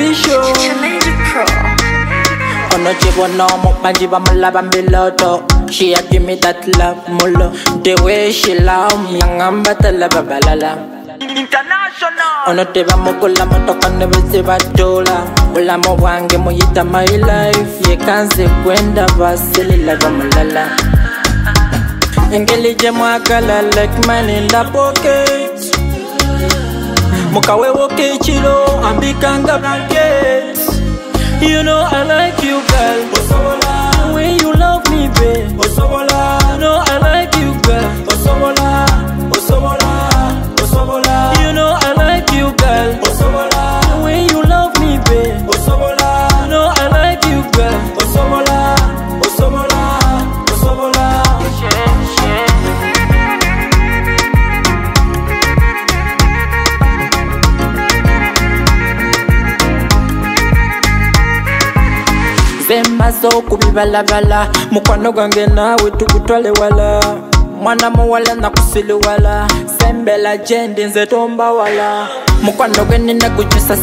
official. Challenge Pro. Onojibona mubanji bamulaba miloto She a give me that love mulo The way she love me Ngamba talaba balala International. onoteba mukula motoka nebeze batola bulamu bwange muyita my life. Yekanze kwenda basilila bamulala engeli gye mwagala like money in the pocket mukawewo k'ekiro ambikanga blanket You know I like zembaza okubibalabala mukwano gwange naawe tugutwale wala. Mwana muwala nakusiliwala sembela gyendi nze tombawala mukwano gwe nina gujusa